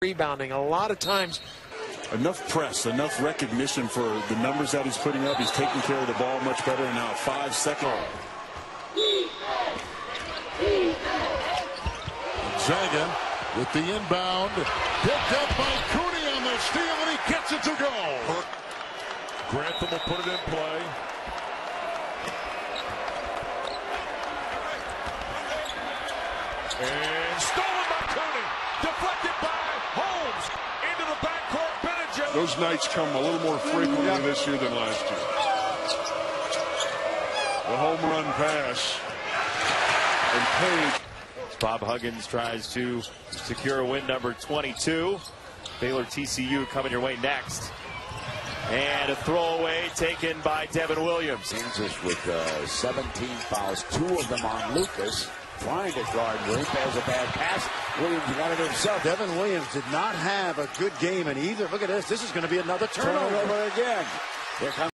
rebounding. A lot of times, enough press, enough recognition for the numbers that he's putting up. He's taking care of the ball much better. And now five second. Zaga with the inbound. Picked up by Cooney on the steal, and he gets it to go. Grantham will put it in play. And stolen by Cooney. The backcourt. Benedict. Those nights come a little more frequently this year than last year. The home run pass. And Paige. Bob Huggins tries to secure a win number 22. Baylor TCU coming your way next. And a throwaway taken by Devin Williams. Kansas with uh, 17 fouls, two of them on Lucas. Trying to guard Williams. There's a bad pass. Williams got it himself. Devin Williams did not have a good game in either. Look at this. This is going to be another turnover, Turnover again. Here comes